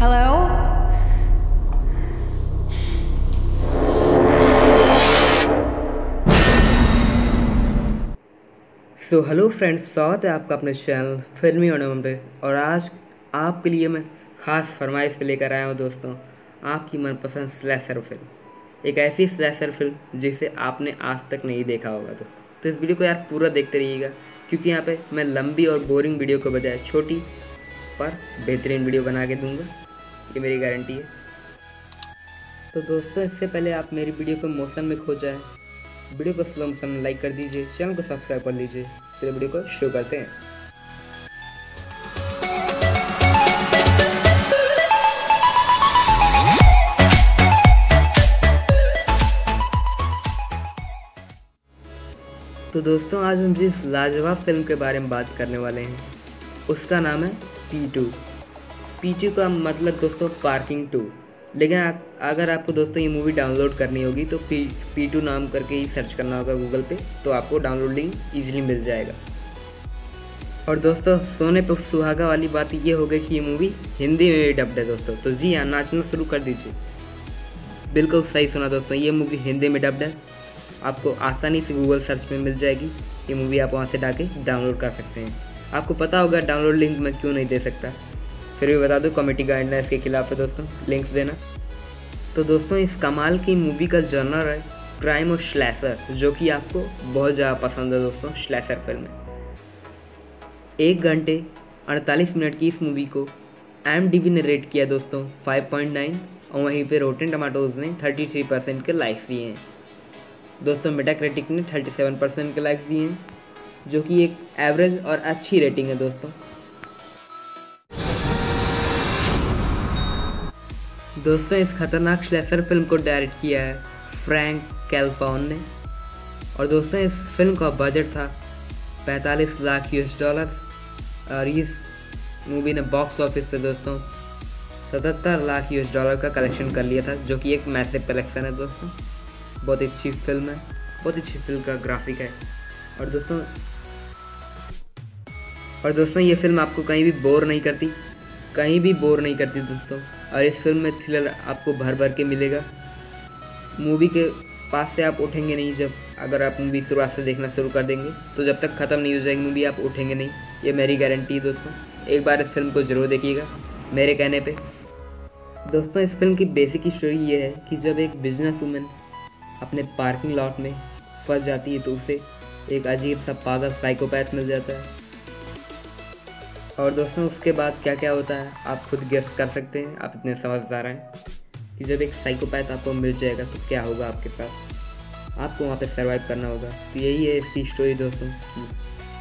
Hello? So hello friends स्वागत है आपका अपने चैनल फिल्मी ओनम पे। और आज आपके लिए मैं ख़ास फरमाइश पे लेकर आया हूँ दोस्तों, आपकी मनपसंद स्लैशर फ़िल्म एक ऐसी स्लैशर फ़िल्म जिसे आपने आज तक नहीं देखा होगा दोस्तों। तो इस वीडियो को यार पूरा देखते रहिएगा, क्योंकि यहाँ पे मैं लंबी और बोरिंग वीडियो के बजाय छोटी पर बेहतरीन वीडियो बना के दूँगा। ये मेरी गारंटी है। तो दोस्तों, इससे पहले आप मेरी वीडियो को मोशन में खो जाएँ। वीडियो को स्लो मोशन में लाइक कर दीजिए, चैनल को सब्सक्राइब कर लीजिए। चलिए वीडियो को शुरू करते हैं। तो दोस्तों, आज हम जिस लाजवाब फ़िल्म के बारे में बात करने वाले हैं, उसका नाम है पी टू पी टू का मतलब दोस्तों पार्किंग टू। लेकिन अगर आपको दोस्तों ये मूवी डाउनलोड करनी होगी तो पी पी टू नाम करके ही सर्च करना होगा गूगल पे तो आपको डाउनलोड लिंक ईजिली मिल जाएगा। और दोस्तों, सोने पर सुहागा वाली बात ये हो गई कि ये मूवी हिंदी में भी डब्ड है दोस्तों। तो जी हाँ नाचना शुरू कर दीजिए। बिल्कुल सही सुना दोस्तों, ये मूवी हिंदी में डब्ड है। आपको आसानी से गूगल सर्च में मिल जाएगी। ये मूवी आप वहाँ से डाके डाउनलोड कर सकते हैं। आपको पता होगा डाउनलोड लिंक मैं क्यों नहीं दे सकता। फिर भी बता दो कमेटी गाइडलाइंस के खिलाफ है दोस्तों लिंक्स देना। तो दोस्तों, इस कमाल की मूवी का जर्नर है क्राइम और स्लैसर जो कि आपको बहुत ज़्यादा पसंद है दोस्तों स्लैसर फ़िल्म एक घंटे अड़तालीस मिनट की इस मूवी को एम ने रेट किया दोस्तों 5.9 और वहीं पे रोटन टमाटोज ने 33 परसेंट के लाइक्स दिए हैं। दोस्तों मेटा क्रिटिक ने 37 परसेंट के लाइक्स दिए हैं, जो कि एक एवरेज और अच्छी रेटिंग है दोस्तों। दोस्तों, इस खतरनाक स्लेसर फ़िल्म को डायरेक्ट किया है फ्रैंक कैल्फॉन ने। और दोस्तों, इस फ़िल्म का बजट था 45 लाख यूएस डॉलर और इस मूवी ने बॉक्स ऑफ़िस पे दोस्तों 77 लाख यूएस डॉलर का कलेक्शन कर लिया था, जो कि एक मैसिव कलेक्शन है दोस्तों। बहुत अच्छी फ़िल्म है, बहुत अच्छी फ़िल्म का ग्राफिक है। और दोस्तों और दोस्तों, ये फ़िल्म आपको कहीं भी बोर नहीं करती, कहीं भी बोर नहीं करती दोस्तों। और इस फ़िल्म में थ्रिलर आपको भर भर के मिलेगा। मूवी के पास से आप उठेंगे नहीं जब, अगर आप मूवी शुरुआत से देखना शुरू कर देंगे तो जब तक ख़त्म नहीं हो जाएगी मूवी आप उठेंगे नहीं। ये मेरी गारंटी है दोस्तों। एक बार इस फ़िल्म को ज़रूर देखिएगा, मेरे कहने पे। दोस्तों, इस फ़िल्म की बेसिक स्टोरी ये है कि जब एक बिज़नेस वूमेन अपने पार्किंग लॉट में फंस जाती है तो उसे एक अजीब सा पागल साइकोपैथ मिल जाता है। और दोस्तों, उसके बाद क्या क्या होता है, आप खुद गेस कर सकते हैं। आप इतने समझदार हैं कि जब एक साइकोपैथ आपको मिल जाएगा तो क्या होगा आपके पास? आपको वहाँ पे सरवाइव करना होगा। तो यही है इसकी स्टोरी दोस्तों।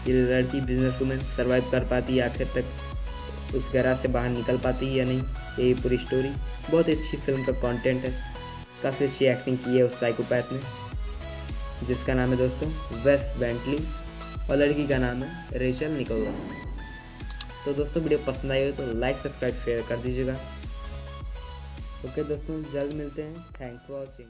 कि ये लड़की बिज़नेस वूमेन सर्वाइव कर पाती है आखिर तक। उस गैराज से बाहर निकल पाती है या नहीं, यही पूरी स्टोरी बहुत अच्छी फ़िल्म का कॉन्टेंट है। काफ़ी अच्छी एक्टिंग की है उस साइकोपैथ ने। जिसका नाम है दोस्तों वेस्ट बेंटली और लड़की का नाम है रेचल निकोला तो दोस्तों, वीडियो पसंद आई हो तो लाइक सब्सक्राइब शेयर कर दीजिएगा। ओके दोस्तों, जल्द मिलते हैं। Thanks for watching